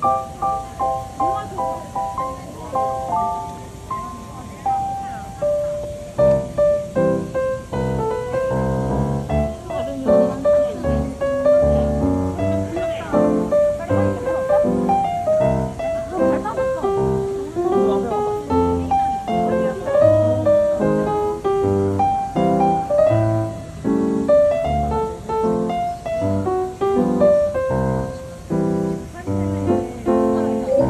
Bye.